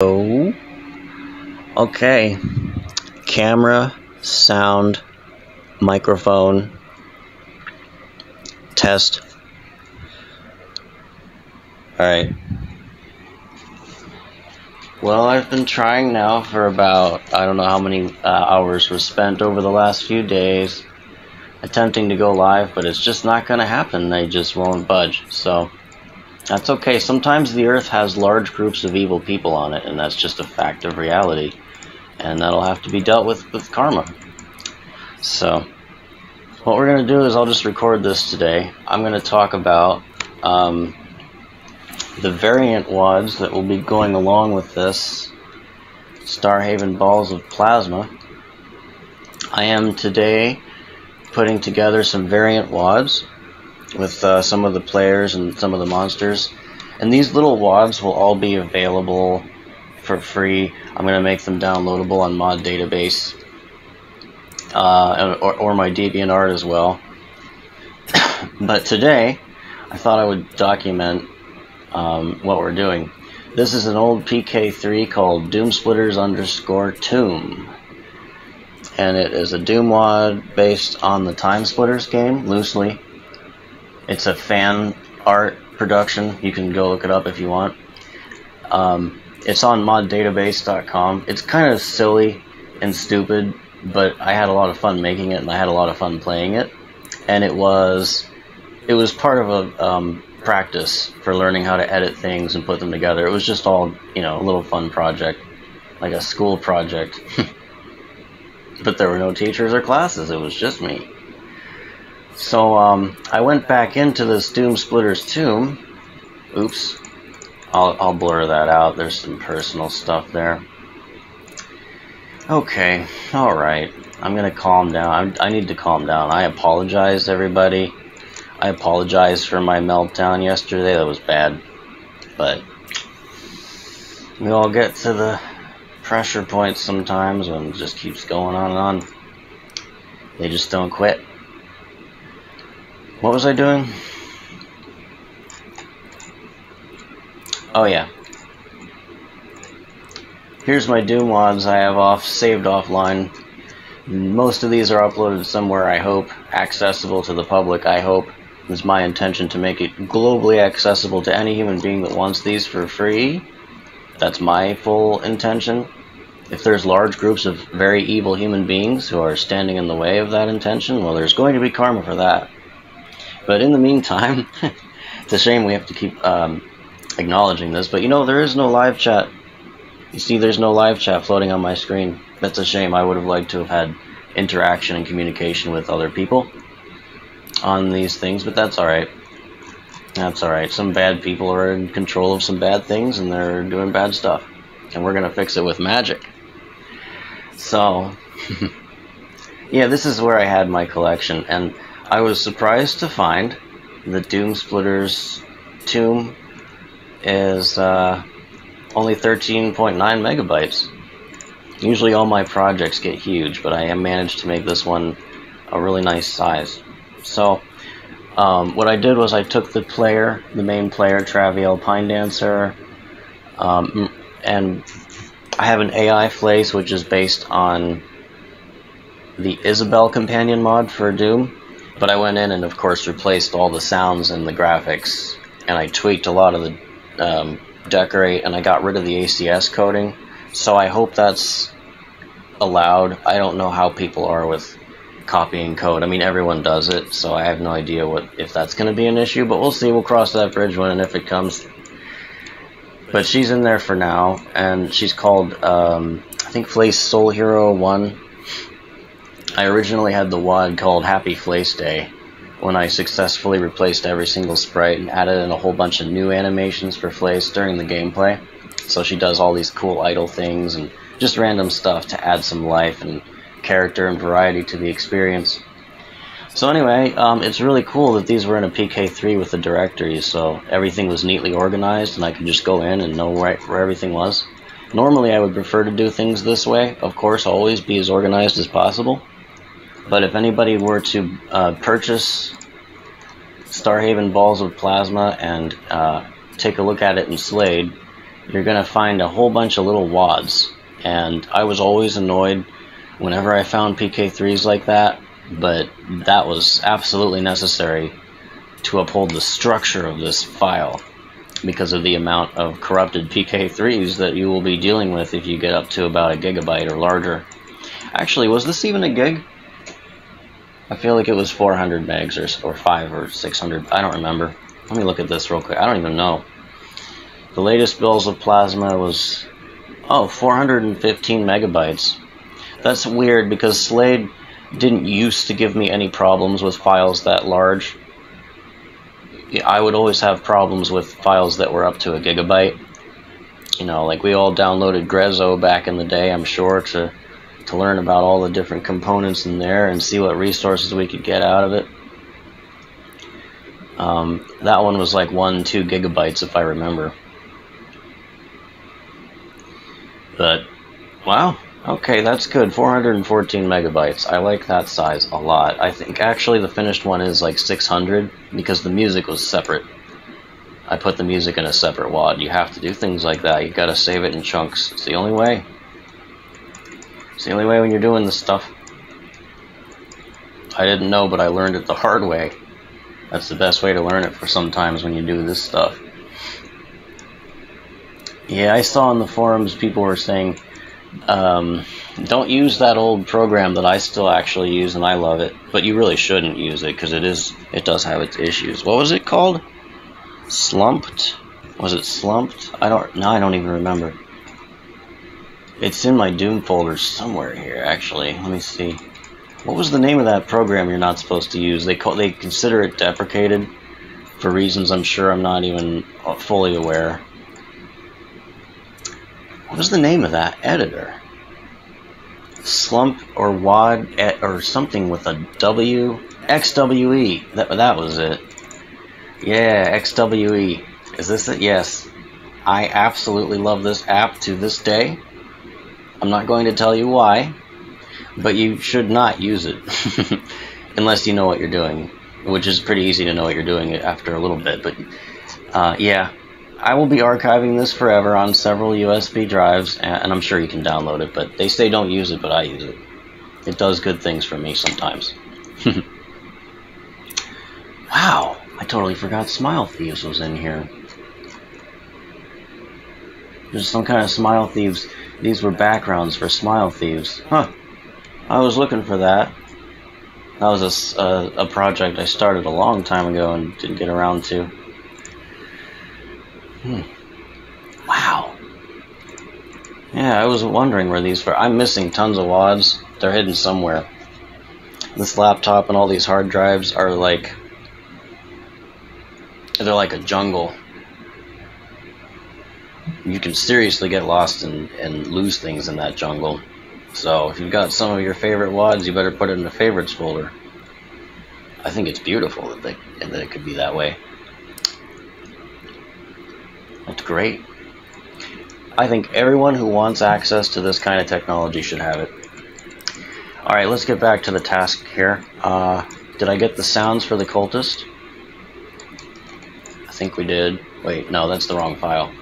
Oh, okay. Camera, sound, microphone, test. Alright. Well, I've been trying now for about, I don't know how many uh, hours were spent over the last few days attempting to go live, but it's just not going to happen. They just won't budge. So, that's okay. Sometimes the Earth has large groups of evil people on it, and that's just a fact of reality. And that'll have to be dealt with with karma. So, what we're going to do is I'll just record this today. I'm going to talk about um, the variant wads that will be going along with this Starhaven Balls of Plasma. I am today putting together some variant wads with uh, some of the players and some of the monsters. And these little wads will all be available for free. I'm going to make them downloadable on mod database uh, or, or my DeviantArt as well. but today, I thought I would document um, what we're doing. This is an old PK3 called Doom Splitters underscore Tomb. And it is a Doom wad based on the Time Splitters game, loosely. It's a fan art production. You can go look it up if you want. Um, it's on moddatabase.com. It's kind of silly and stupid, but I had a lot of fun making it, and I had a lot of fun playing it. And it was, it was part of a um, practice for learning how to edit things and put them together. It was just all, you know, a little fun project, like a school project. but there were no teachers or classes. It was just me. So um, I went back into this Doom Splitter's tomb. Oops. I'll, I'll blur that out. There's some personal stuff there. Okay, alright. I'm gonna calm down. I, I need to calm down. I apologize, everybody. I apologize for my meltdown yesterday. That was bad. But we all get to the pressure points sometimes when it just keeps going on and on. They just don't quit. What was I doing? Oh yeah. Here's my Doom mods I have off saved offline. Most of these are uploaded somewhere, I hope, accessible to the public, I hope. It's my intention to make it globally accessible to any human being that wants these for free. That's my full intention. If there's large groups of very evil human beings who are standing in the way of that intention, well, there's going to be karma for that. But in the meantime, it's a shame we have to keep um, acknowledging this. But you know, there is no live chat. You see, there's no live chat floating on my screen. That's a shame. I would have liked to have had interaction and communication with other people on these things, but that's alright. That's alright. Some bad people are in control of some bad things and they're doing bad stuff. And we're going to fix it with magic. So, yeah, this is where I had my collection. And I was surprised to find that Doom Splitter's tomb is uh, only 13.9 megabytes. Usually all my projects get huge, but I have managed to make this one a really nice size. So, um, what I did was I took the player, the main player, Traviel Pine Dancer, um, and I have an AI Flace, which is based on the Isabel companion mod for Doom. But I went in and, of course, replaced all the sounds and the graphics, and I tweaked a lot of the um, decorate, and I got rid of the ACS coding. So I hope that's allowed. I don't know how people are with copying code. I mean, everyone does it, so I have no idea what if that's going to be an issue, but we'll see. We'll cross that bridge when and if it comes. But she's in there for now, and she's called, um, I think, Flace Soul Hero 1. I originally had the WAD called Happy Flace Day when I successfully replaced every single sprite and added in a whole bunch of new animations for Flace during the gameplay. So she does all these cool idle things and just random stuff to add some life and character and variety to the experience. So anyway, um, it's really cool that these were in a PK3 with the directories, so everything was neatly organized and I could just go in and know right where everything was. Normally I would prefer to do things this way, of course always be as organized as possible. But if anybody were to uh, purchase Starhaven Balls of Plasma and uh, take a look at it in Slade, you're going to find a whole bunch of little wads. And I was always annoyed whenever I found PK3s like that, but that was absolutely necessary to uphold the structure of this file because of the amount of corrupted PK3s that you will be dealing with if you get up to about a gigabyte or larger. Actually, was this even a gig? I feel like it was 400 megs or, or 5 or 600. I don't remember. Let me look at this real quick. I don't even know. The latest Balls of Plasma was, oh, 415 megabytes. That's weird because Slade didn't used to give me any problems with files that large. I would always have problems with files that were up to a gigabyte. You know, like we all downloaded Grezzo back in the day, I'm sure, to to learn about all the different components in there and see what resources we could get out of it. Um, that one was like one, two gigabytes if I remember. But, wow, okay, that's good. 414 megabytes. I like that size a lot. I think actually the finished one is like 600 because the music was separate. I put the music in a separate wad. You have to do things like that. You gotta save it in chunks. It's the only way. It's the only way when you're doing this stuff. I didn't know, but I learned it the hard way. That's the best way to learn it for sometimes when you do this stuff. Yeah, I saw in the forums people were saying, um, don't use that old program that I still actually use and I love it, but you really shouldn't use it because it is it does have its issues. What was it called? Slumped? Was it slumped? I don't. No, I don't even remember. It's in my Doom folder somewhere here, actually. Let me see. What was the name of that program you're not supposed to use? They call they consider it deprecated for reasons I'm sure I'm not even uh, fully aware. What was the name of that editor? Slump or WAD or something with a W? XWE. That, that was it. Yeah, XWE. Is this it? Yes. I absolutely love this app to this day. I'm not going to tell you why, but you should not use it unless you know what you're doing, which is pretty easy to know what you're doing after a little bit. But uh, yeah, I will be archiving this forever on several USB drives, and I'm sure you can download it. But they say don't use it, but I use it. It does good things for me sometimes. wow, I totally forgot Smile Thieves was in here. There's some kind of Smile Thieves these were backgrounds for Smile Thieves. Huh. I was looking for that. That was a, a, a, project I started a long time ago and didn't get around to. Hmm. Wow. Yeah, I was wondering where these were. I'm missing tons of wads. They're hidden somewhere. This laptop and all these hard drives are like... They're like a jungle you can seriously get lost and, and lose things in that jungle. So if you've got some of your favorite wads, you better put it in the favorites folder. I think it's beautiful that, they, that it could be that way. That's great. I think everyone who wants access to this kind of technology should have it. Alright, let's get back to the task here. Uh, did I get the sounds for the cultist? I think we did. Wait, no, that's the wrong file.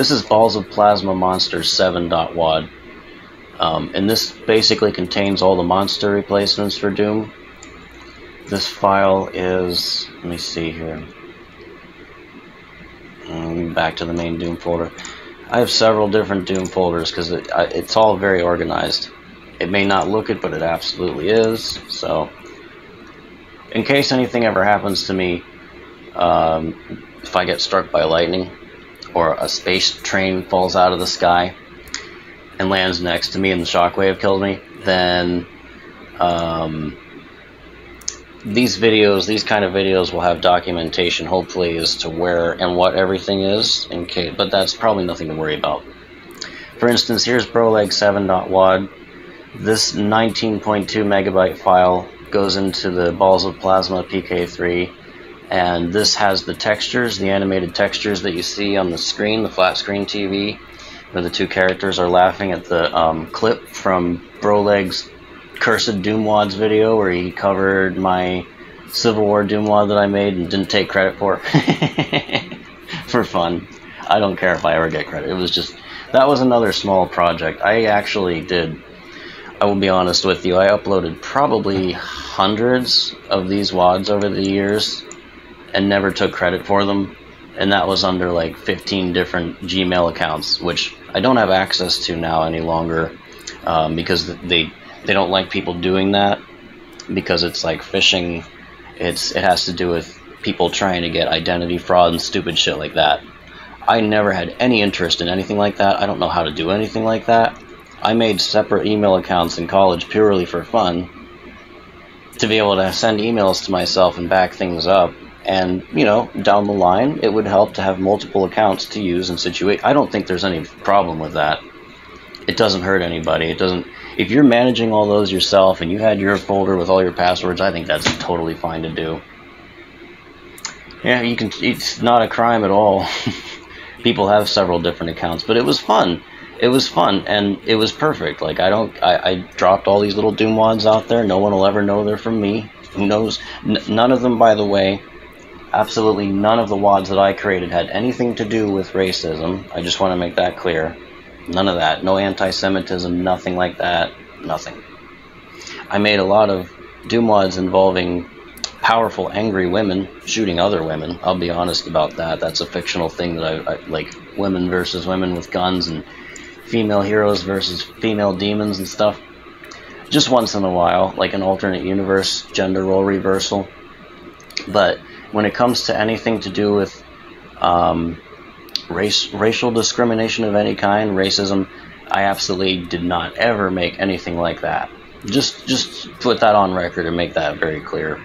This is Balls of Plasma Monsters 7.wad. Um, and this basically contains all the monster replacements for Doom. This file is, let me see here. Mm, back to the main Doom folder. I have several different Doom folders because it, it's all very organized. It may not look it, but it absolutely is. So, in case anything ever happens to me, um, if I get struck by lightning, or a space train falls out of the sky and lands next to me and the shockwave kills me, then um, these videos, these kind of videos will have documentation hopefully as to where and what everything is, in case, but that's probably nothing to worry about. For instance, here's Broleg 7.wad. This 19.2 megabyte file goes into the Balls of Plasma PK3 and this has the textures, the animated textures that you see on the screen, the flat screen TV, where the two characters are laughing at the um, clip from Broleg's Cursed Doomwads video where he covered my Civil War Doomwad that I made and didn't take credit for. for fun. I don't care if I ever get credit. It was just that was another small project. I actually did. I will be honest with you. I uploaded probably hundreds of these WADs over the years, and never took credit for them. And that was under like 15 different Gmail accounts, which I don't have access to now any longer um, because they they don't like people doing that because it's like phishing. It's it has to do with people trying to get identity fraud and stupid shit like that. I never had any interest in anything like that. I don't know how to do anything like that. I made separate email accounts in college purely for fun to be able to send emails to myself and back things up. And, you know, down the line, it would help to have multiple accounts to use and situate. I don't think there's any problem with that. It doesn't hurt anybody. It doesn't. If you're managing all those yourself and you had your folder with all your passwords, I think that's totally fine to do. Yeah, you can. It's not a crime at all. People have several different accounts, but it was fun. It was fun and it was perfect. Like I don't. I, I dropped all these little Doom wads out there. No one will ever know they're from me. Who knows? N none of them, by the way. Absolutely none of the wads that I created had anything to do with racism. I just want to make that clear. None of that. No anti-Semitism. Nothing like that. Nothing. I made a lot of Doom wads involving powerful, angry women shooting other women. I'll be honest about that. That's a fictional thing that I, I like women versus women with guns and female heroes versus female demons and stuff. Just once in a while, like an alternate universe gender role reversal. But when it comes to anything to do with um, race, racial discrimination of any kind, racism, I absolutely did not ever make anything like that. Just, just put that on record and make that very clear.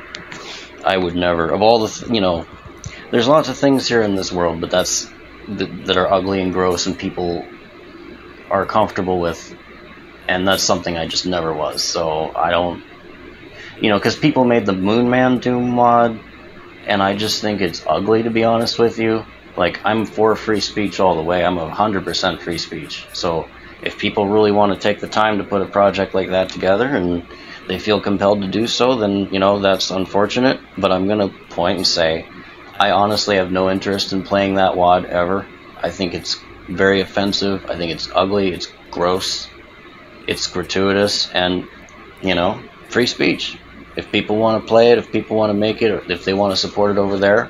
I would never. Of all the, th- you know, there's lots of things here in this world, but that's that, that are ugly and gross, and people are comfortable with, and that's something I just never was. So I don't, you know, because people made the Moon Man Doom mod, and I just think it's ugly to be honest with you. Like I'm for free speech all the way. I'm a hundred percent free speech. So if people really want to take the time to put a project like that together and they feel compelled to do so, then, you know, that's unfortunate. But I'm going to point and say, I honestly have no interest in playing that WAD ever. I think it's very offensive. I think it's ugly. It's gross. It's gratuitous. And, you know, free speech. If people want to play it, if people want to make it, or if they want to support it over there,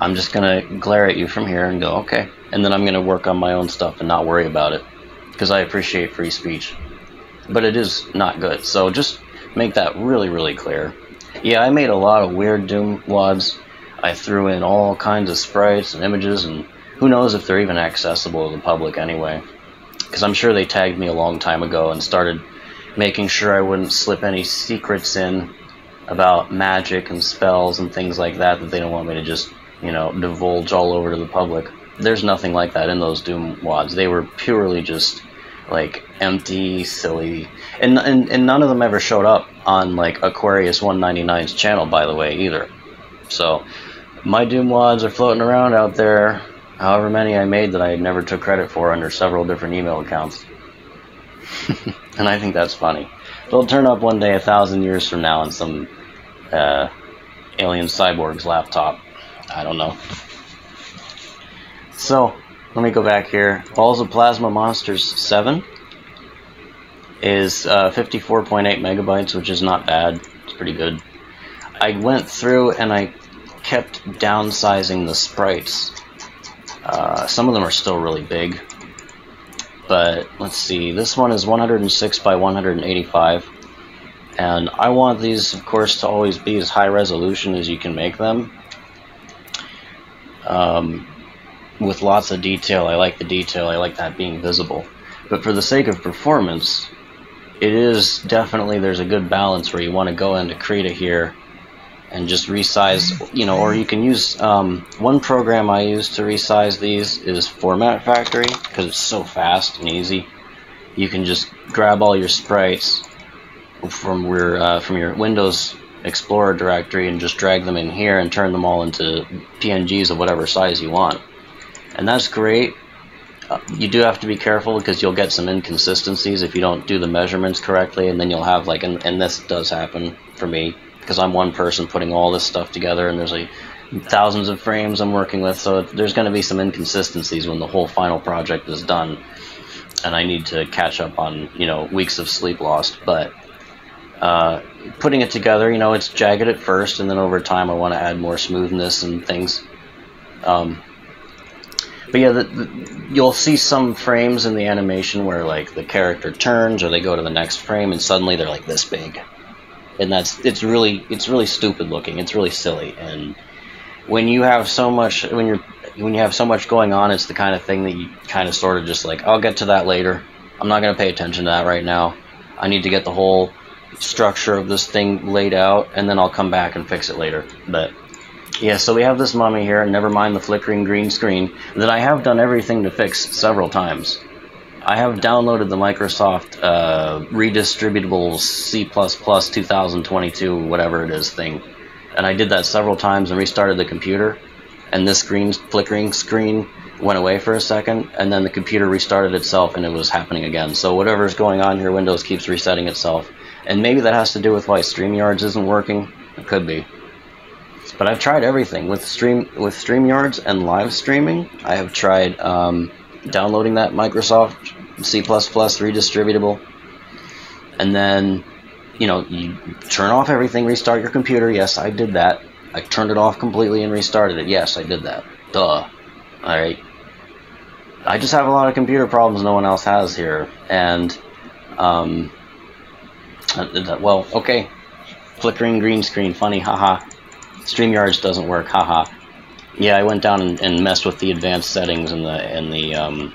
I'm just going to glare at you from here and go, okay. And then I'm going to work on my own stuff and not worry about it. Because I appreciate free speech but it is not good. So just make that really, really clear. Yeah, I made a lot of weird Doom wads. I threw in all kinds of sprites and images, and who knows if they're even accessible to the public anyway. Because I'm sure they tagged me a long time ago and started making sure I wouldn't slip any secrets in about magic and spells and things like that that they don't want me to just, you know, divulge all over to the public. There's nothing like that in those Doom wads. They were purely just like empty, silly, and, and and none of them ever showed up on like Aquarius 199's channel, by the way, either. So my Doom wads are floating around out there, however many I made that I never took credit for under several different email accounts. and I think that's funny. They'll turn up one day a thousand years from now on some uh, alien cyborg's laptop. I don't know. So, let me go back here. Balls of Plasma Monsters 7 is uh, 54.8 megabytes, which is not bad. It's pretty good. I went through and I kept downsizing the sprites. Uh, some of them are still really big. But let's see, this one is 106 by 185. And I want these, of course, to always be as high resolution as you can make them. Um, with lots of detail. I like the detail. I like that being visible. But for the sake of performance, it is definitely there's a good balance where you want to go into Krita here and just resize, you know, or you can use um, one program I use to resize these is Format Factory because it's so fast and easy. You can just grab all your sprites from your uh, from your Windows Explorer directory and just drag them in here and turn them all into PNGs of whatever size you want and that's great. Uh, you do have to be careful because you'll get some inconsistencies if you don't do the measurements correctly, and then you'll have like, and, and this does happen for me because I'm one person putting all this stuff together, and there's a thousands of frames I'm working with, so there's going to be some inconsistencies when the whole final project is done, and I need to catch up on you know weeks of sleep lost. But uh, putting it together, you know, it's jagged at first, and then over time I want to add more smoothness and things. Um, but yeah, the, the, you'll see some frames in the animation where like the character turns or they go to the next frame and suddenly they're like this big, and that's it's really it's really stupid looking. It's really silly, and when you have so much when you're when you have so much going on, it's the kind of thing that you kind of sort of just like I'll get to that later. I'm not gonna pay attention to that right now. I need to get the whole structure of this thing laid out, and then I'll come back and fix it later. But yeah, so we have this mummy here, and never mind the flickering green screen, that I have done everything to fix several times. I have downloaded the Microsoft uh, redistributable C++ 2022, whatever it is, thing. And I did that several times and restarted the computer. And this green flickering screen went away for a second, and then the computer restarted itself and it was happening again. So whatever's going on here, Windows keeps resetting itself. And maybe that has to do with why StreamYards isn't working. It could be. But I've tried everything with stream with StreamYards and live streaming. I have tried um, downloading that Microsoft C++ redistributable, and then you know you turn off everything, restart your computer. Yes, I did that. I turned it off completely and restarted it. Yes, I did that. Duh. All right. I just have a lot of computer problems no one else has here, and um, well, okay. Flickering green screen, funny, haha. StreamYards doesn't work, haha. Yeah, I went down and, and, messed with the advanced settings and the and the um,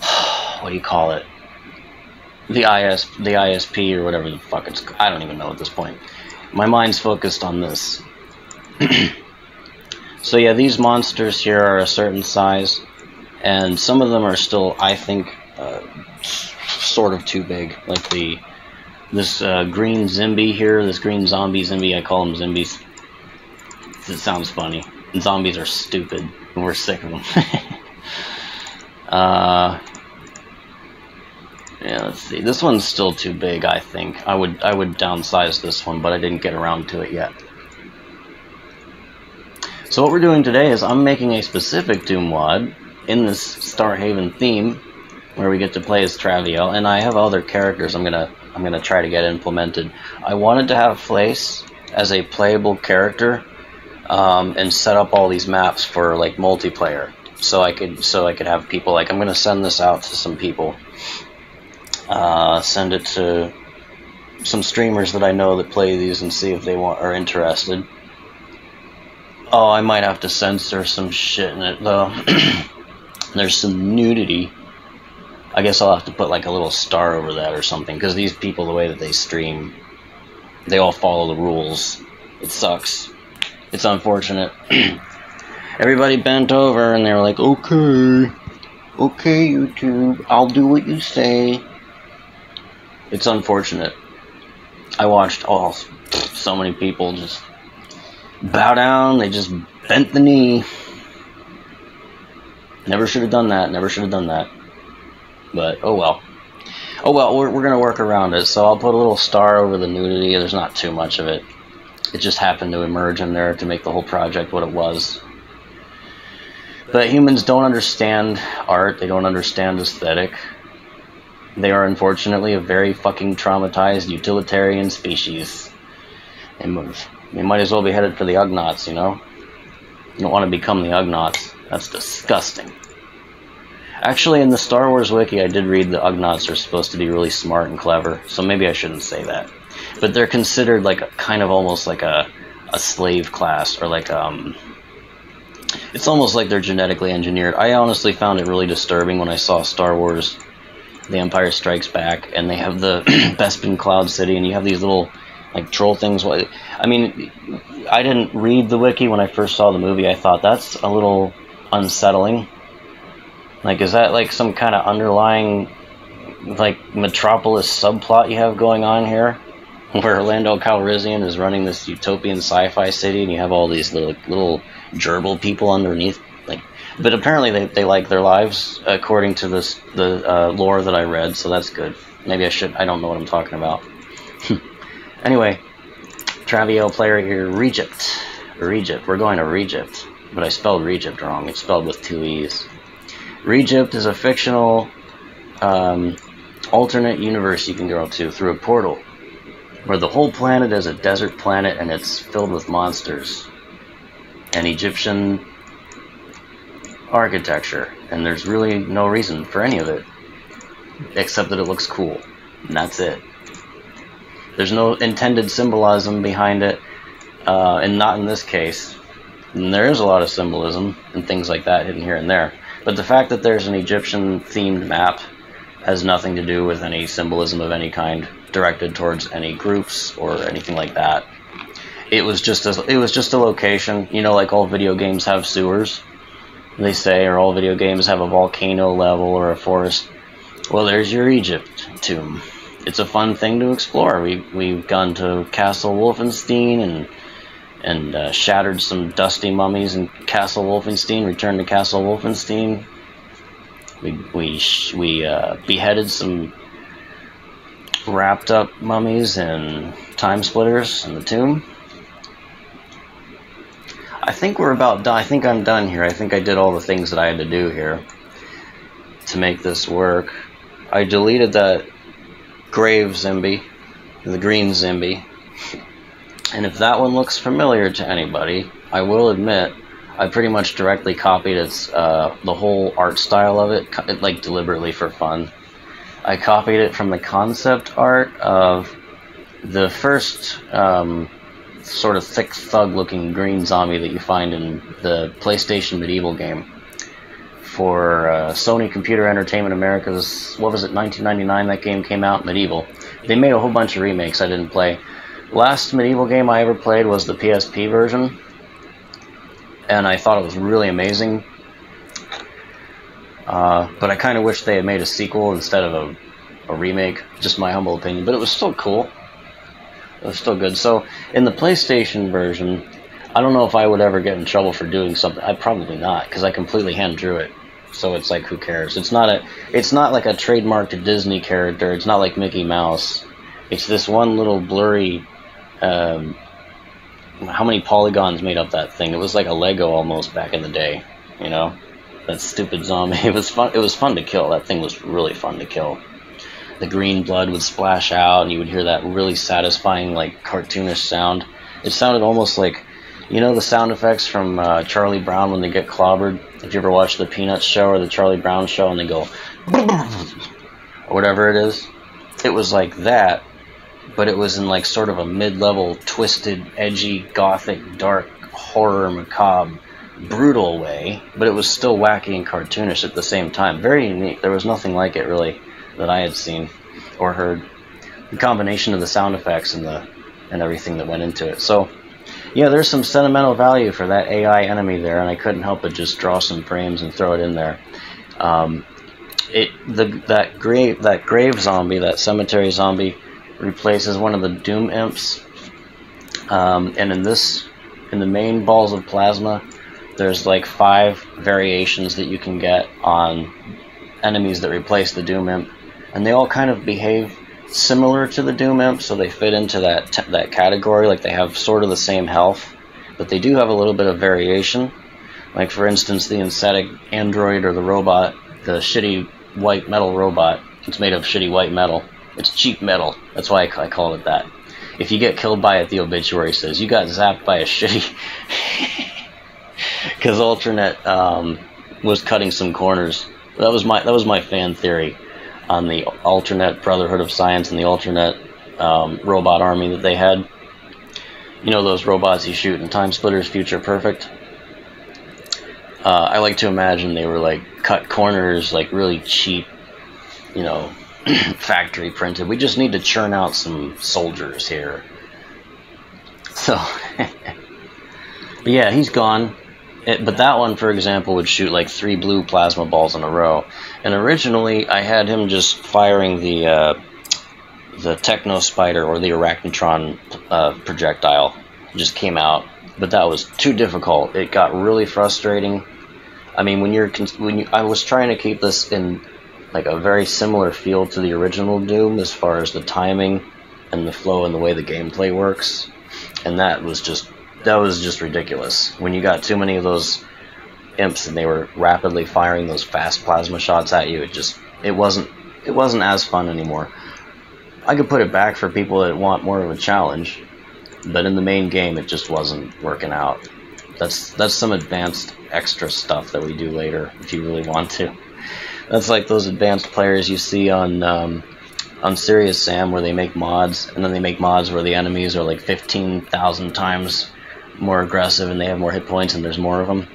what do you call it? The IS the ISP or whatever the fuck it's I don't even know at this point. My mind's focused on this. so yeah, these monsters here are a certain size, and some of them are still, I think, uh, sort of too big. Like the this uh, green Zimby here, this green zombie Zimby, I call him them Zimbies. It sounds funny. Zombies are stupid, and we're sick of them. uh, yeah, let's see. This one's still too big, I think. I would I would downsize this one, but I didn't get around to it yet. So what we're doing today is I'm making a specific Doom WAD in this Starhaven theme where we get to play as Traviel, and I have other characters I'm gonna I'm gonna try to get implemented. I wanted to have Flace as a playable character, um, and set up all these maps for like multiplayer, so I could so I could have people like I'm gonna send this out to some people, uh, send it to some streamers that I know that play these and see if they want are interested. Oh, I might have to censor some shit in it though. There's some nudity. I guess I'll have to put like a little star over that or something, because these people, the way that they stream, they all follow the rules. It sucks. It's unfortunate. Everybody bent over and they were like, okay, okay, YouTube, I'll do what you say. It's unfortunate. I watched all so many people just bow down, they just bent the knee. Never should have done that, never should have done that. But, oh well. Oh well, we're, we're going to work around it. So I'll put a little star over the nudity. There's not too much of it. It just happened to emerge in there to make the whole project what it was. But humans don't understand art. They don't understand aesthetic. They are unfortunately a very fucking traumatized utilitarian species. And they might as well be headed for the Ugnaughts, you know? You don't want to become the Ugnaughts. That's disgusting. Actually, in the Star Wars wiki, I did read the Ugnaughts are supposed to be really smart and clever, so maybe I shouldn't say that. But they're considered like kind of almost like a, a slave class, or like um, it's almost like they're genetically engineered. I honestly found it really disturbing when I saw Star Wars: The Empire Strikes Back, and they have the Bespin Cloud City, and you have these little like troll things. I mean, I didn't read the wiki when I first saw the movie. I thought that's a little unsettling like, is that like some kind of underlying, like, metropolis subplot you have going on here? Where Orlando Calrissian is running this utopian sci-fi city, and you have all these little little gerbil people underneath. Like, but apparently they, they like their lives according to this the uh, lore that I read, so that's good. Maybe I should. I don't know what I'm talking about. anyway, Traviel player here, Reject. or We're going to Egypt, but I spelled Egypt wrong. It's spelled with two E's. Egypt is a fictional um, alternate universe you can go to through a portal where the whole planet is a desert planet and it's filled with monsters and Egyptian architecture, and there's really no reason for any of it except that it looks cool, and that's it. There's no intended symbolism behind it, uh, and not in this case. And there is a lot of symbolism and things like that hidden here and there. But the fact that there's an Egyptian themed map has nothing to do with any symbolism of any kind directed towards any groups or anything like that. It was just a, it was just a location, you know, like all video games have sewers, they say, or all video games have a volcano level or a forest. Well, there's your Egypt tomb. It's a fun thing to explore. We we've gone to Castle Wolfenstein and and uh, shattered some dusty mummies in Castle Wolfenstein. Returned to Castle Wolfenstein. We we we uh, beheaded some wrapped up mummies and time splitters in the tomb. I think we're about done. I think I'm done here. I think I did all the things that I had to do here to make this work. I deleted that grave Zimby, the green Zimby. And if that one looks familiar to anybody, I will admit I pretty much directly copied its uh, the whole art style of it, like deliberately for fun. I copied it from the concept art of the first um, sort of thick thug-looking green zombie that you find in the PlayStation MediEvil game for uh, Sony Computer Entertainment America's what was it 1999 that game came out MediEvil. They made a whole bunch of remakes I didn't play. Last MediEvil game I ever played was the PSP version, and I thought it was really amazing. Uh, but I kind of wish they had made a sequel instead of a, a remake. Just my humble opinion, but it was still cool. It was still good. So in the PlayStation version, I don't know if I would ever get in trouble for doing something. I probably not, because I completely hand drew it. So it's like, who cares? It's not a, it's not like a trademarked Disney character. It's not like Mickey Mouse. It's this one little blurry. Um, how many polygons made up that thing? It was like a Lego almost back in the day. You know, that stupid zombie. It was fun. It was fun to kill. That thing was really fun to kill the green blood would splash out and you would hear that really satisfying like cartoonish sound it sounded almost like you know the sound effects from uh, charlie brown when they get clobbered if you ever watch the peanuts show or the charlie brown show and they go or whatever it is it was like that but it was in like sort of a mid-level twisted edgy gothic dark horror macabre brutal way but it was still wacky and cartoonish at the same time very unique there was nothing like it really that I had seen or heard. The combination of the sound effects and the and everything that went into it. So, yeah, there's some sentimental value for that AI enemy there, and I couldn't help but just draw some frames and throw it in there. Um, it the that grave that grave zombie, that cemetery zombie, replaces one of the Doom imps. Um, and in this, in the main balls of plasma, there's like five variations that you can get on enemies that replace the Doom imp and they all kind of behave similar to the Doom Imp, so they fit into that that category. Like they have sort of the same health, but they do have a little bit of variation. Like for instance, the Encetic android or the robot, the shitty white metal robot. It's made of shitty white metal. It's cheap metal. That's why I, I call it that. If you get killed by it, the obituary says you got zapped by a shitty. Because Alternate um, was cutting some corners. That was my that was my fan theory on the alternate Brotherhood of Science and the alternate um, robot army that they had. You know those robots you shoot in Time Splitters Future Perfect? Uh, I like to imagine they were like cut corners, like really cheap, you know, factory printed. We just need to churn out some soldiers here. So, yeah, he's gone. It, but that one, for example, would shoot like three blue plasma balls in a row. And originally, I had him just firing the uh, the Techno Spider or the Arachnotron uh, projectile. It just came out, but that was too difficult. It got really frustrating. I mean, when you're when you, I was trying to keep this in like a very similar feel to the original Doom as far as the timing and the flow and the way the gameplay works, and that was just that was just ridiculous. When you got too many of those imps and they were rapidly firing those fast plasma shots at you, it just it wasn't it wasn't as fun anymore. I could put it back for people that want more of a challenge, but in the main game it just wasn't working out. That's that's some advanced extra stuff that we do later if you really want to. That's like those advanced players you see on um, on Serious Sam where they make mods and then they make mods where the enemies are like 15,000 times more aggressive and they have more hit points and there's more of them.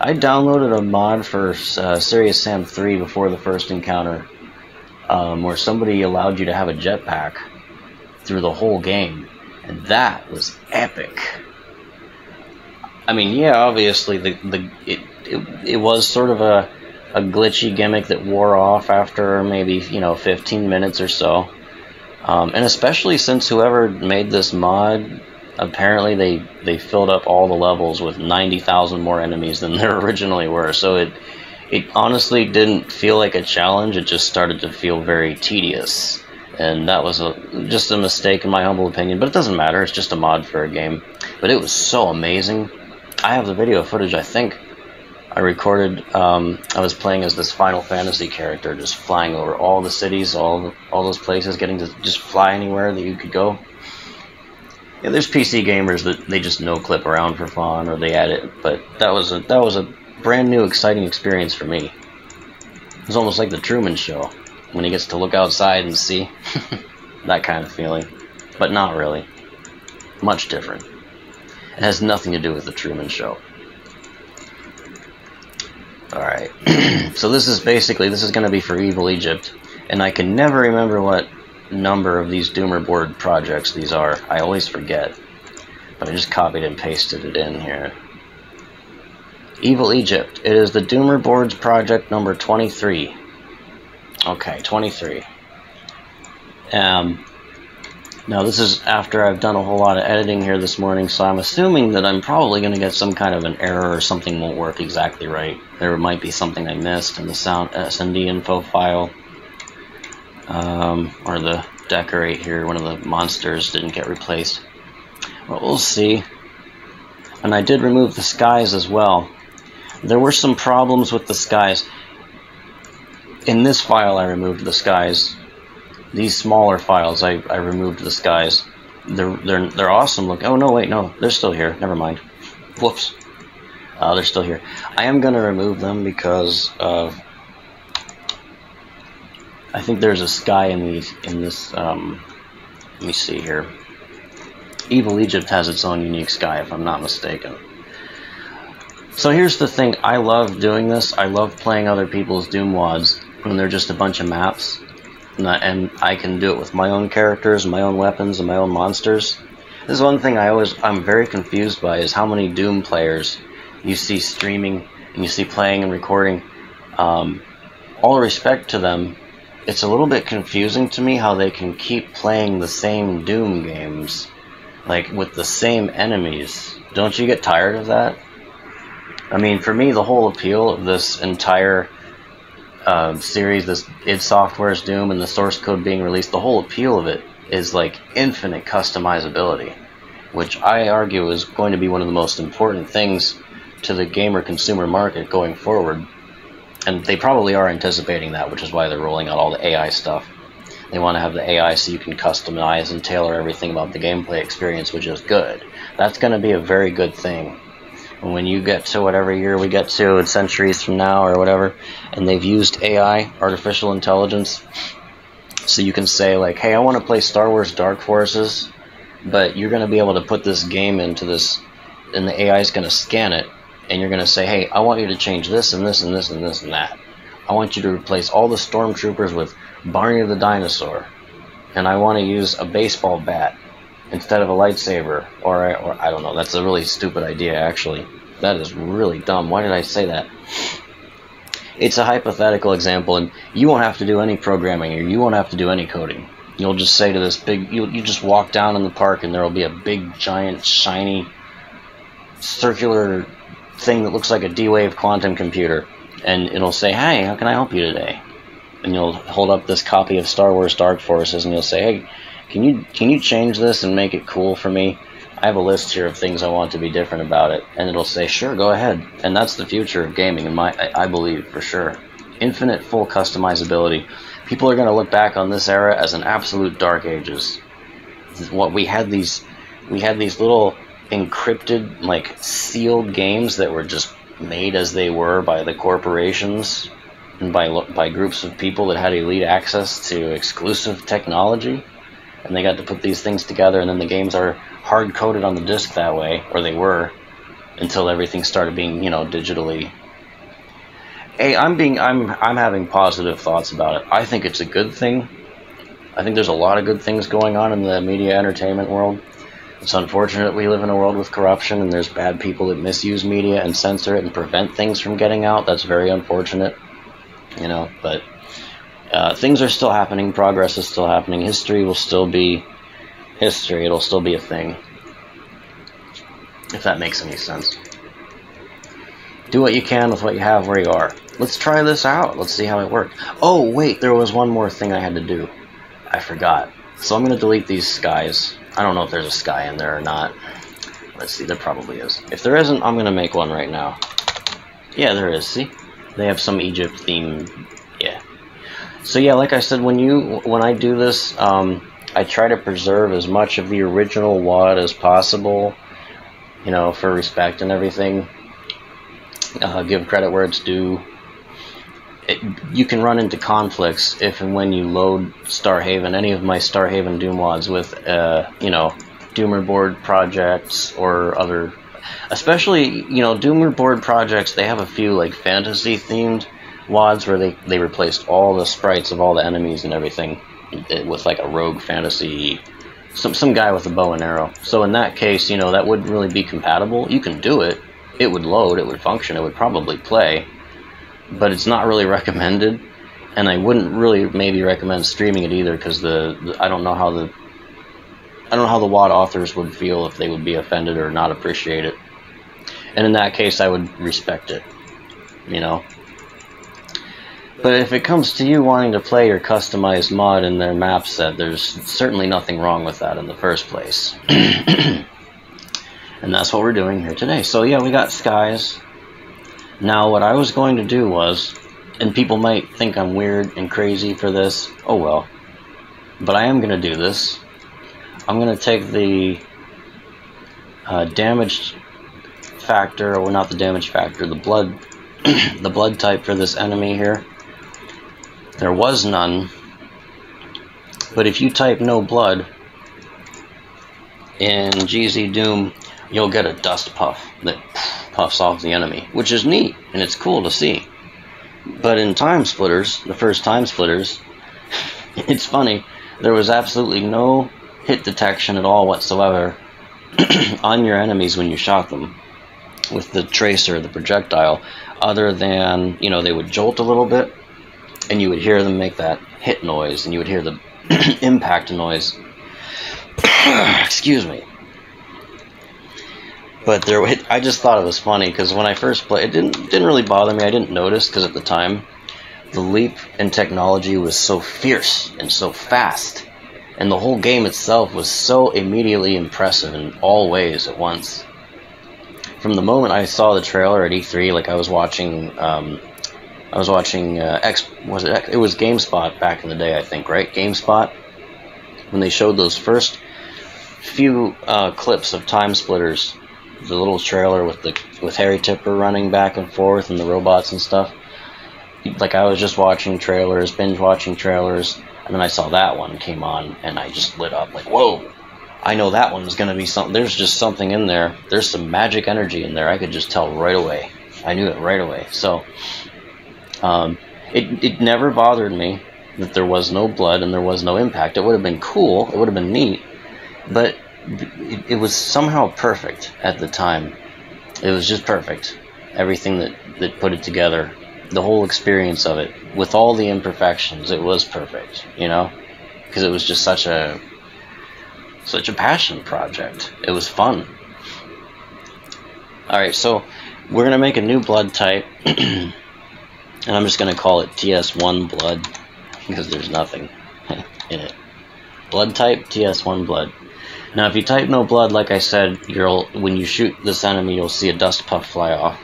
I downloaded a mod for uh, Serious Sam 3 before the first encounter um, where somebody allowed you to have a jetpack through the whole game and that was epic. I mean, yeah, obviously the the it it, it was sort of a a glitchy gimmick that wore off after maybe you know 15 minutes or so, um, and especially since whoever made this mod, apparently they they filled up all the levels with 90,000 more enemies than there originally were. So it it honestly didn't feel like a challenge. It just started to feel very tedious. And that was a, just a mistake in my humble opinion, but it doesn't matter. It's just a mod for a game. But it was so amazing. I have the video footage, I think, I recorded. Um, I was playing as this Final Fantasy character, just flying over all the cities, all all those places, getting to just fly anywhere that you could go. Yeah, there's PC gamers that they just no clip around for fun or they edit, but that was a that was a brand new, exciting experience for me. It was almost like the Truman Show when he gets to look outside and see that kind of feeling, but not really. Much different. It has nothing to do with the Truman Show. Alright, so this is basically, this is going to be for Evil Egypt, and I can never remember what number of these Doomer board projects these are. I always forget, but I just copied and pasted it in here. Evil Egypt. It is the Doomer boards project number 23. Okay, 23. Um, now this is after I've done a whole lot of editing here this morning, so I'm assuming that I'm probably going to get some kind of an error or something won't work exactly right. There might be something I missed in the sound SND info file. Um, or the decorate here, one of the monsters didn't get replaced. Well, we'll see. And I did remove the skies as well. There were some problems with the skies. In this file I removed the skies these smaller files, I, I removed the skies. They're, they're, they're awesome look. Oh, no, wait, no. They're still here. Never mind. Whoops. Uh, they're still here. I am going to remove them because of... I think there's a sky in these in this um, let me see here Evil Egypt has its own unique sky if I'm not mistaken so here's the thing I love doing this I love playing other people's Doom wads when they're just a bunch of maps and I can do it with my own characters, my own weapons, and my own monsters. This is one thing I always I'm very confused by is how many Doom players you see streaming and you see playing and recording. Um, all respect to them, it's a little bit confusing to me how they can keep playing the same Doom games, like with the same enemies. Don't you get tired of that? I mean, for me, the whole appeal of this entire uh, series, this id Software's Doom, and the source code being released, the whole appeal of it is like infinite customizability, which I argue is going to be one of the most important things to the gamer consumer market going forward. And they probably are anticipating that, which is why they're rolling out all the AI stuff. They want to have the AI so you can customize and tailor everything about the gameplay experience, which is good. That's going to be a very good thing and when you get to whatever year we get to, centuries from now or whatever, and they've used AI, artificial intelligence, so you can say like, hey, I want to play Star Wars Dark Forces, but you're going to be able to put this game into this, and the AI is going to scan it, and you're going to say, hey, I want you to change this and this and this and this and that. I want you to replace all the stormtroopers with Barney the dinosaur, and I want to use a baseball bat instead of a lightsaber, or, or I don't know. That's a really stupid idea, actually. That is really dumb. Why did I say that? It's a hypothetical example, and you won't have to do any programming, or you won't have to do any coding. You'll just say to this big, you you just walk down in the park, and there will be a big, giant, shiny, circular thing that looks like a D-Wave quantum computer, and it'll say, "Hey, how can I help you today?" And you'll hold up this copy of Star Wars Dark Forces, and you'll say, "Hey, can you can you change this and make it cool for me? I have a list here of things I want to be different about it, and it'll say, sure, go ahead. And that's the future of gaming, in my, I, I believe, for sure. Infinite full customizability. People are going to look back on this era as an absolute dark ages. What we had these, we had these little encrypted, like sealed games that were just made as they were by the corporations and by by groups of people that had elite access to exclusive technology, and they got to put these things together, and then the games are hard coded on the disk that way, or they were, until everything started being you know digitally. Hey, I'm being I'm I'm having positive thoughts about it. I think it's a good thing. I think there's a lot of good things going on in the media entertainment world. It's unfortunate we live in a world with corruption and there's bad people that misuse media and censor it and prevent things from getting out. That's very unfortunate you know, but uh, things are still happening, progress is still happening, history will still be history, it'll still be a thing. If that makes any sense. Do what you can with what you have where you are. Let's try this out. Let's see how it works. Oh, wait, there was one more thing I had to do. I forgot. So I'm going to delete these skies. I don't know if there's a sky in there or not. Let's see, there probably is. If there isn't, I'm going to make one right now. Yeah, there is, see? They have some Egypt theme, yeah. So yeah, like I said, when you when I do this, um, I try to preserve as much of the original WAD as possible, you know, for respect and everything. Uh, give credit where it's due. It, you can run into conflicts if and when you load Starhaven, any of my Starhaven Doom WADs with, uh, you know, Doomer board projects or other especially you know Doomer board projects. They have a few like fantasy themed WADs where they they replaced all the sprites of all the enemies and everything with like a rogue fantasy. Some some guy with a bow and arrow. So in that case, you know that wouldn't really be compatible. You can do it. It would load. It would function. It would probably play, but it's not really recommended. And I wouldn't really maybe recommend streaming it either because the, the I don't know how the I don't know how the WAD authors would feel if they would be offended or not appreciate it. And in that case, I would respect it, you know. But if it comes to you wanting to play your customized mod in their map set, there's certainly nothing wrong with that in the first place. and that's what we're doing here today. So yeah, we got skies. Now what I was going to do was, and people might think I'm weird and crazy for this, oh well, but I am going to do this. I'm going to take the uh, damaged factor, or not the damage factor, the blood, the blood type for this enemy here. There was none, but if you type no blood in GZ Doom, you'll get a dust puff that puffs off the enemy, which is neat and it's cool to see. But in Time Splitters, the first Time Splitters, it's funny, there was absolutely no hit detection at all whatsoever on your enemies when you shot them with the tracer, the projectile, other than, you know, they would jolt a little bit and you would hear them make that hit noise and you would hear the impact noise. Excuse me. But there, I just thought it was funny because when I first played, it didn't didn't really bother me. I didn't notice because at the time, the leap in technology was so fierce and so fast and the whole game itself was so immediately impressive in all ways at once. From the moment I saw the trailer at E3, like I was watching, um, I was watching uh, X. Was it? It was GameSpot back in the day, I think, right? GameSpot when they showed those first few uh, clips of Time Splitters, the little trailer with the with Harry Tipper running back and forth and the robots and stuff. Like I was just watching trailers, binge watching trailers and then I saw that one came on, and I just lit up like, whoa! I know that one's gonna be something. There's just something in there. There's some magic energy in there. I could just tell right away. I knew it right away. So, um, it it never bothered me that there was no blood and there was no impact. It would have been cool. It would have been neat, but it, it was somehow perfect at the time. It was just perfect. Everything that that put it together the whole experience of it, with all the imperfections, it was perfect, you know, because it was just such a such a passion project. It was fun. All right, so we're gonna make a new blood type, and I'm just gonna call it TS1 blood because there's nothing in it. Blood type, TS1 blood. Now, if you type no blood, like I said, you'll when you shoot this enemy, you'll see a dust puff fly off.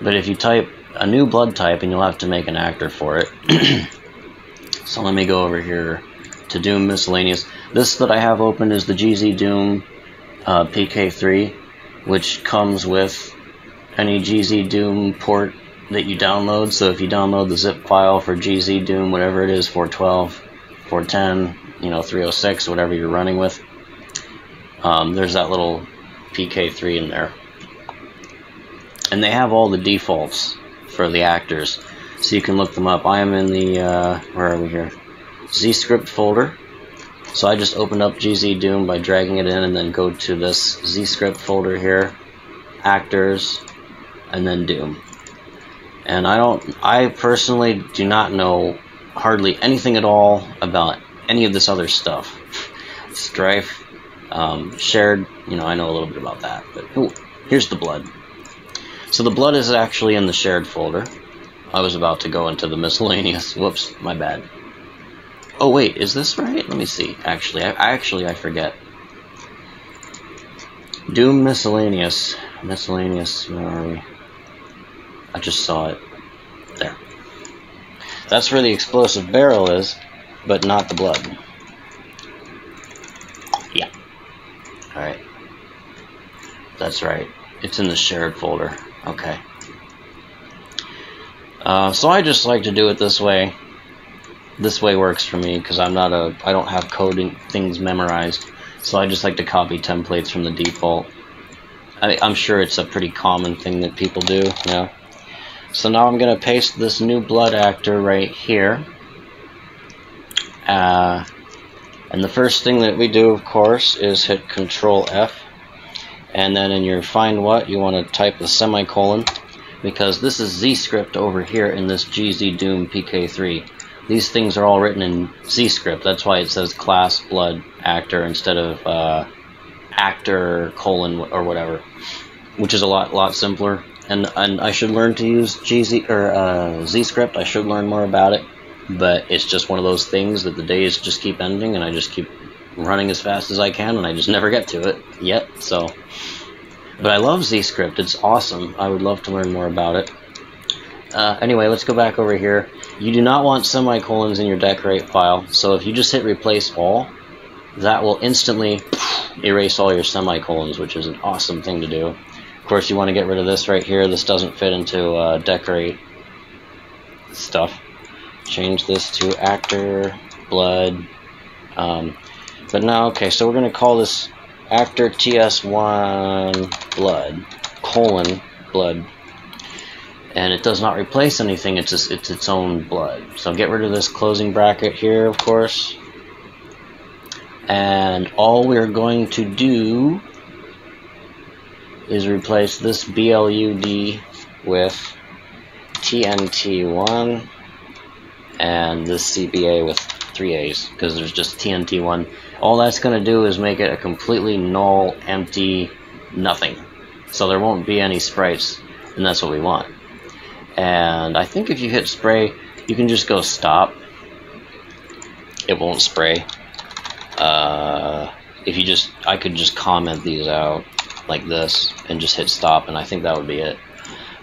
But if you type a new blood type, and you'll have to make an actor for it. so let me go over here to Doom Miscellaneous. This that I have open is the GZ Doom uh, PK3, which comes with any GZ Doom port that you download. So if you download the zip file for GZ Doom, whatever it is, 412, 410, you know, 306, whatever you're running with, um, there's that little PK3 in there. And they have all the defaults for the actors, so you can look them up. I am in the, uh, where are we here? ZScript folder. So I just opened up GZ Doom by dragging it in and then go to this ZScript folder here, actors, and then Doom. And I don't, I personally do not know hardly anything at all about any of this other stuff. Strife, um, shared, you know, I know a little bit about that, but ooh, here's the blood. So the blood is actually in the shared folder. I was about to go into the miscellaneous. Whoops, my bad. Oh wait, is this right? Let me see. Actually, I, actually I forget. Doom miscellaneous. Miscellaneous. Where are we? I just saw it. There. That's where the explosive barrel is, but not the blood. Yeah. Alright. That's right. It's in the shared folder. Okay. Uh, so I just like to do it this way. This way works for me because I'm not a I don't have coding things memorized. So I just like to copy templates from the default. I, I'm sure it's a pretty common thing that people do. You know. So now I'm gonna paste this new blood actor right here. Uh, and the first thing that we do, of course, is hit Control F. And then in your find what you want to type the semicolon because this is Z script over here in this GZ Doom PK3 these things are all written in Z script. That's why it says class blood actor instead of uh, actor colon or whatever which is a lot lot simpler. And and I should learn to use GZ or uh, Z script. I should learn more about it but it's just one of those things that the days just keep ending and I just keep running as fast as I can, and I just never get to it yet. So, but I love ZScript. It's awesome. I would love to learn more about it. Uh, anyway, let's go back over here. You do not want semicolons in your decorate file, so if you just hit replace all, that will instantly erase all your semicolons, which is an awesome thing to do. Of course, you want to get rid of this right here. This doesn't fit into uh, decorate stuff. Change this to actor, blood. Um, but now, okay, so we're going to call this actor TS1 blood, colon blood. And it does not replace anything, it's, just, it's its own blood. So get rid of this closing bracket here, of course. And all we're going to do is replace this BLUD with TNT1 and this CBA with three A's because there's just TNT1 all that's going to do is make it a completely null, empty, nothing. So there won't be any sprites, and that's what we want. And I think if you hit spray, you can just go stop. It won't spray. Uh, if you just, I could just comment these out like this and just hit stop, and I think that would be it.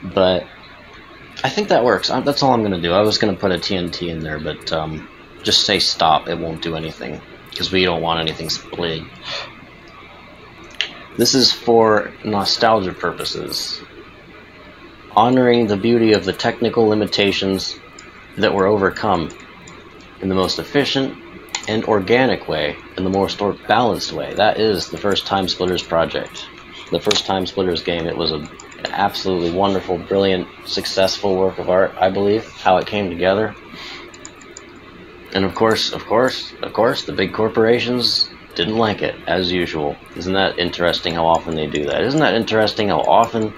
But I think that works. That's all I'm going to do. I was going to put a TNT in there, but um, just say stop. It won't do anything because we don't want anything split. This is for nostalgia purposes, honoring the beauty of the technical limitations that were overcome in the most efficient and organic way, in the most balanced way. That is the first Time Splitters project. The first Time Splitters game. It was a, absolutely wonderful, brilliant, successful work of art, I believe, how it came together. And of course, of course, of course, the big corporations didn't like it, as usual. Isn't that interesting how often they do that? Isn't that interesting how often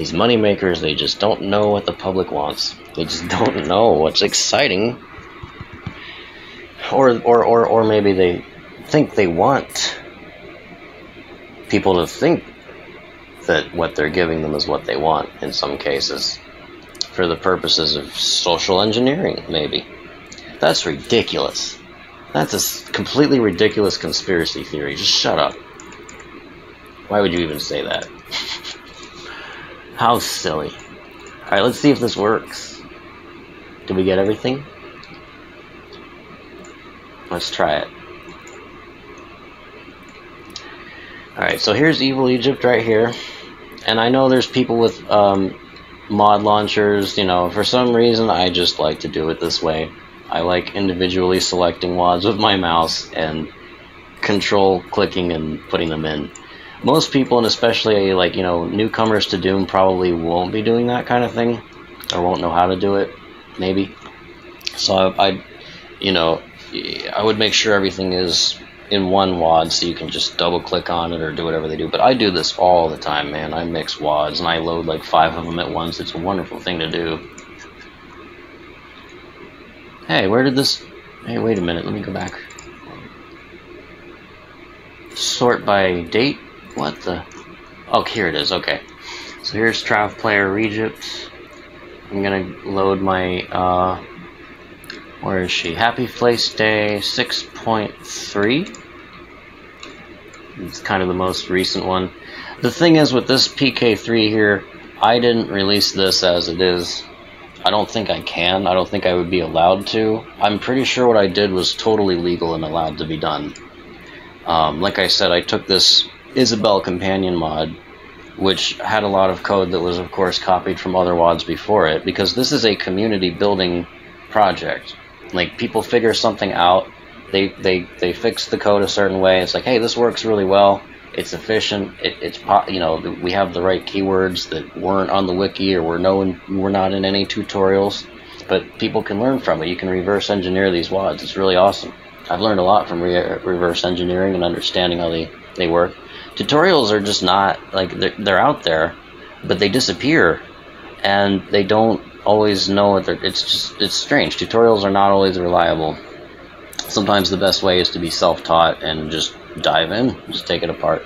these money makers, they just don't know what the public wants. They just don't know what's exciting. Or, or, or, or maybe they think they want people to think that what they're giving them is what they want in some cases. For the purposes of social engineering, maybe. That's ridiculous. That's a completely ridiculous conspiracy theory. Just shut up. Why would you even say that? How silly. Alright, let's see if this works. Did we get everything? Let's try it. Alright, so here's Evil Egypt right here. And I know there's people with um, mod launchers, you know, for some reason I just like to do it this way. I like individually selecting WADs with my mouse and control clicking and putting them in. Most people, and especially like, you know, newcomers to Doom probably won't be doing that kind of thing or won't know how to do it, maybe. So I, I you know, I would make sure everything is in one WAD so you can just double click on it or do whatever they do. But I do this all the time, man. I mix WADs and I load like five of them at once. It's a wonderful thing to do. Hey, where did this... Hey, wait a minute. Let me go back. Sort by date? What the... Oh, here it is. Okay. So here's Trav Player Egypt. I'm gonna load my, uh... Where is she? Happy Place Day 6.3. It's kind of the most recent one. The thing is with this PK3 here, I didn't release this as it is I don't think I can. I don't think I would be allowed to. I'm pretty sure what I did was totally legal and allowed to be done. Um, like I said, I took this Isabelle companion mod, which had a lot of code that was, of course, copied from other WADs before it, because this is a community building project. Like, people figure something out, they, they, they fix the code a certain way, it's like, hey, this works really well, it's efficient. It, it's you know we have the right keywords that weren't on the wiki or were known were not in any tutorials, but people can learn from it. You can reverse engineer these WADs. It's really awesome. I've learned a lot from re reverse engineering and understanding how they they work. Tutorials are just not like they're, they're out there, but they disappear, and they don't always know what they're. It's just it's strange. Tutorials are not always reliable. Sometimes the best way is to be self-taught and just dive in, just take it apart.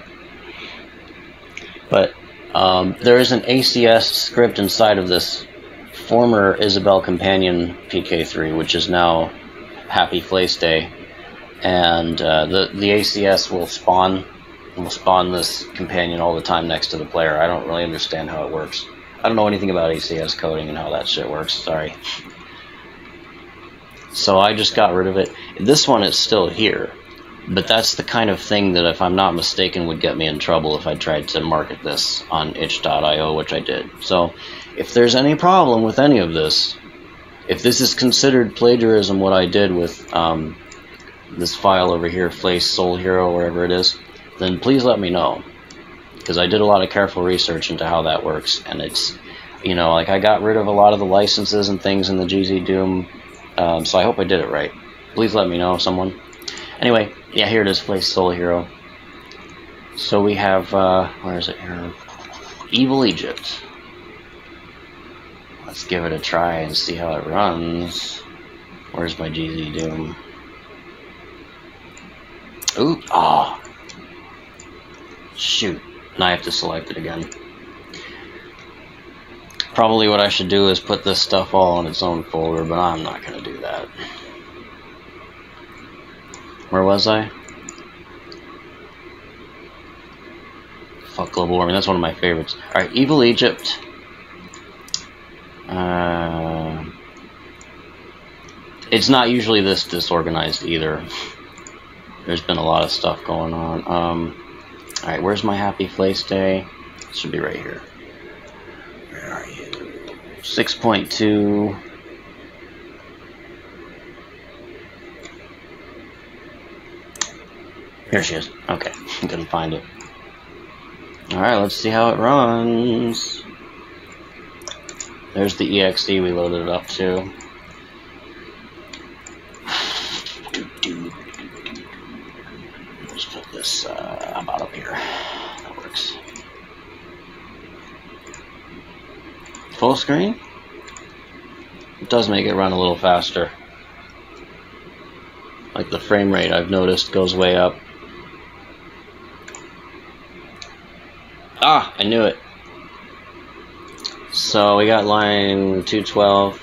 But um, there is an ACS script inside of this former Isabelle Companion PK3, which is now Happy Place Day, and uh, the the ACS will spawn will spawn this companion all the time next to the player. I don't really understand how it works. I don't know anything about ACS coding and how that shit works. Sorry. So I just got rid of it. This one is still here. But that's the kind of thing that, if I'm not mistaken, would get me in trouble if I tried to market this on itch.io, which I did. So, if there's any problem with any of this, if this is considered plagiarism, what I did with um, this file over here, Place Soul Hero, wherever it is, then please let me know. Because I did a lot of careful research into how that works, and it's, you know, like I got rid of a lot of the licenses and things in the GZ Doom, um, so I hope I did it right. Please let me know, someone. Anyway, yeah, here it is, Place Soul Hero. So we have, uh, where is it here? Evil Egypt. Let's give it a try and see how it runs. Where's my GZ Doom? Ooh, ah. Oh. Shoot. Now I have to select it again. Probably what I should do is put this stuff all in its own folder, but I'm not going to do that. Where was I? Fuck global warming. That's one of my favorites. All right, Evil Egypt. Uh, it's not usually this disorganized either. There's been a lot of stuff going on. Um, all right, where's my happy place day? Should be right here. Where are you? 6.2. Here she is. Okay, couldn't find it. Alright, let's see how it runs. There's the EXE we loaded it up to. full screen? It does make it run a little faster. Like the frame rate I've noticed goes way up. Ah, I knew it. So we got line 212.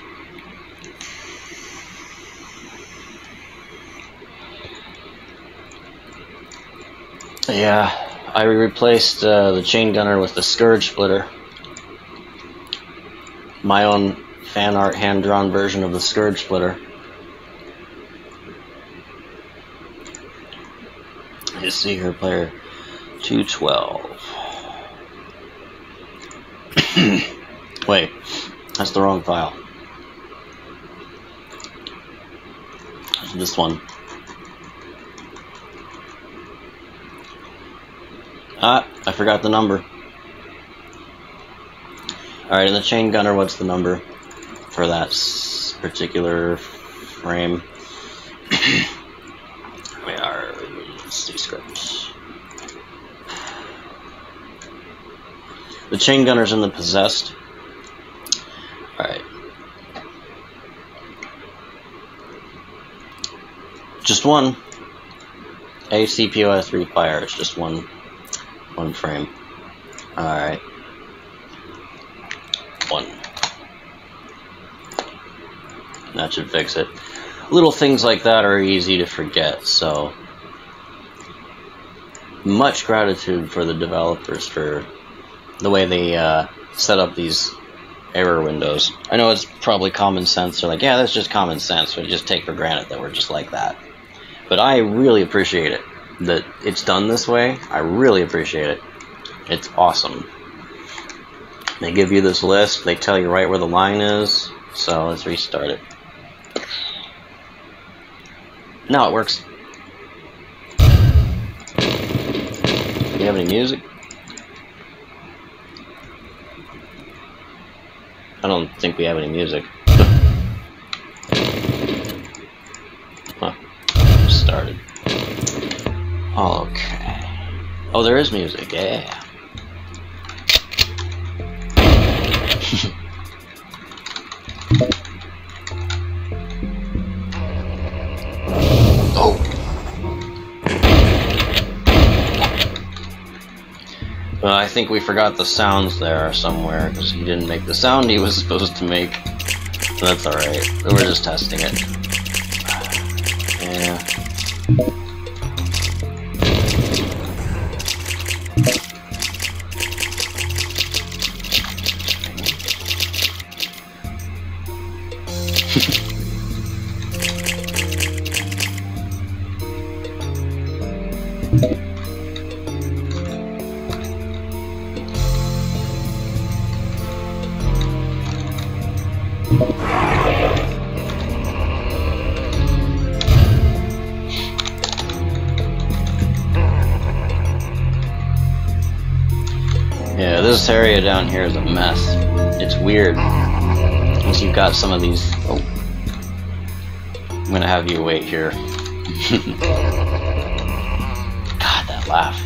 Yeah, I replaced uh, the chain gunner with the scourge splitter. My own fan art hand drawn version of the scourge splitter. You see here, player 212. Wait, that's the wrong file. This one. Ah, I forgot the number. Alright, in the chain gunner, what's the number for that particular frame? we are, let's see scripts. The chain gunner's in the possessed. Alright. Just one. A CPU has three fires, just one one frame. Alright. One. That should fix it. Little things like that are easy to forget, so much gratitude for the developers for the way they uh, set up these error windows. I know it's probably common sense. They're like, yeah, that's just common sense. We just take for granted that we're just like that. But I really appreciate it that it's done this way. I really appreciate it. It's awesome. They give you this list, they tell you right where the line is, so let's restart it. Now it works. Do you have any music? I don't think we have any music. huh. Started. Okay. Oh, there is music, yeah. Think we forgot the sounds there somewhere, because he didn't make the sound he was supposed to make. That's alright. We're just testing it. Area down here is a mess. It's weird. Because you've got some of these... Oh. I'm gonna have you wait here. God, that laugh.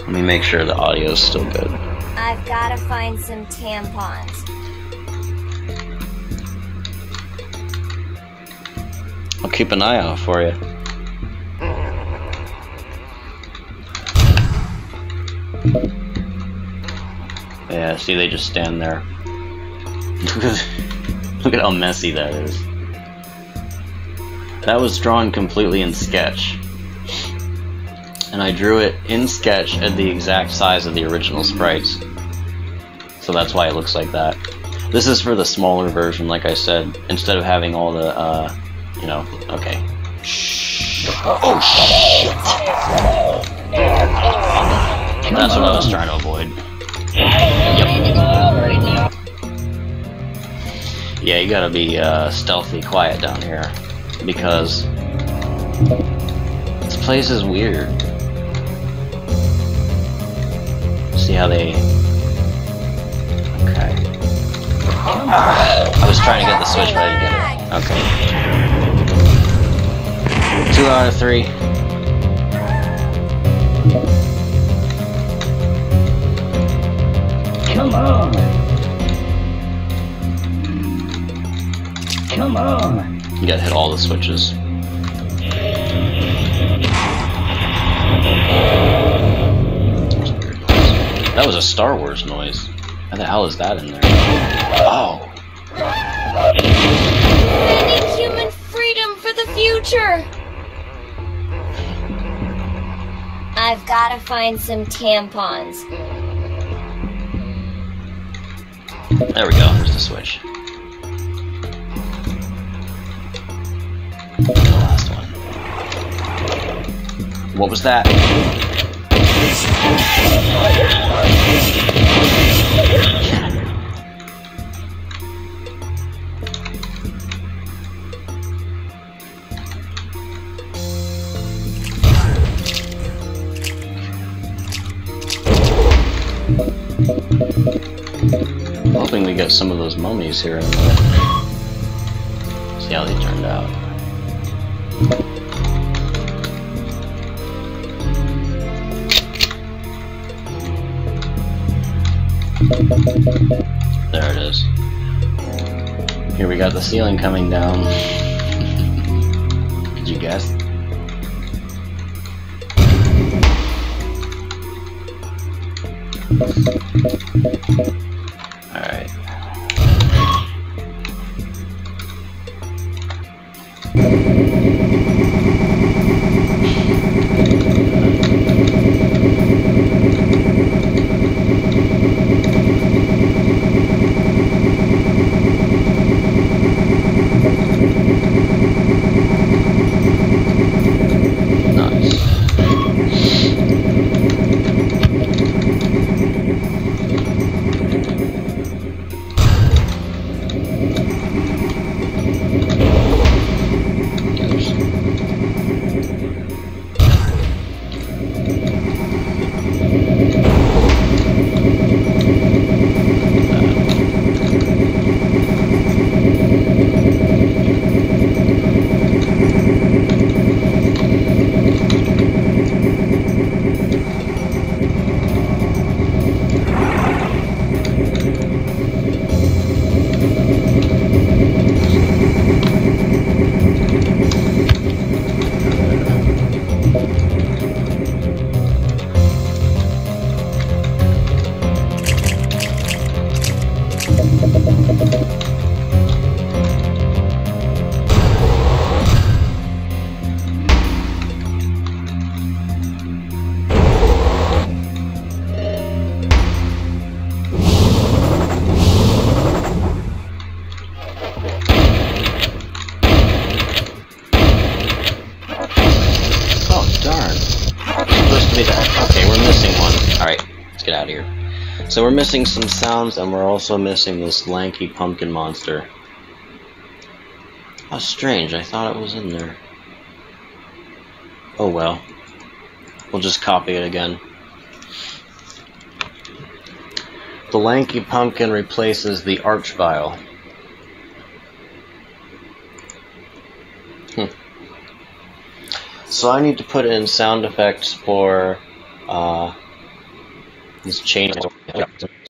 Let me make sure the audio is still good. I've gotta find some tampons. I'll keep an eye out for you. Yeah, see, they just stand there. Look at how messy that is. That was drawn completely in Sketch. And I drew it in Sketch at the exact size of the original sprites. So that's why it looks like that. This is for the smaller version, like I said, instead of having all the, uh, you know, okay. Oh, shit! That's what I was trying to avoid. Yeah, you gotta be uh, stealthy quiet down here because this place is weird. See how they... Okay. I was trying to get the switch, but I didn't get it. Okay. Two out of three. Come on. Come on. You gotta hit all the switches. That was a Star Wars noise. How the hell is that in there? Oh. I need human freedom for the future. I've gotta find some tampons. There we go, there's the switch. The last one. What was that? Get some of those mummies here in a minute. See how they turned out. There it is. Here we got the ceiling coming down. Did you guess? So we're missing some sounds, and we're also missing this lanky pumpkin monster. How strange, I thought it was in there. Oh well. We'll just copy it again. The lanky pumpkin replaces the Arch-Vile. Hmm. So I need to put in sound effects for uh, this chain.